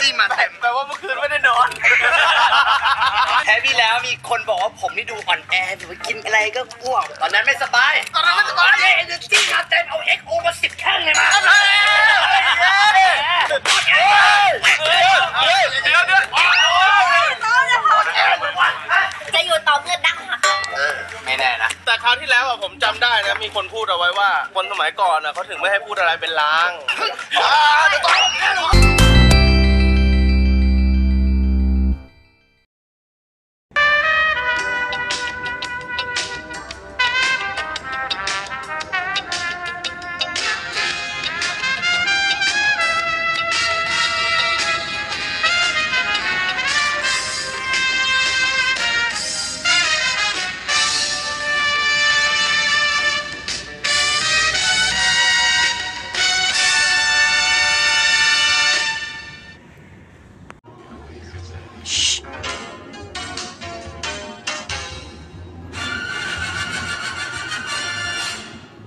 จี้มาเต็มแปลว่าเมื่อคืนไม่ได้นอนแพ้พี่แล้วมีคนบอกว่าผมนี่ดูอ่อนแอดูว่ากินอะไรก็อ้วกตอนนั้นไม่สบาย ตอนนั้นไม่สบายเอเนอร์จีมาเต็มเอาเอ็กโอมาสิบแข้งเลยมาเดี๋ยวเดี๋ยวจะอยู่ต่อเมื่อดังหัไม่แน่นะแต่คราวที่แล้วอะผมจำได้นะมีคนพูดเอาไว้ว่า คนสมัยก่อนอะเขาถึงไม่ให้พูดอะไรเป็นลางพ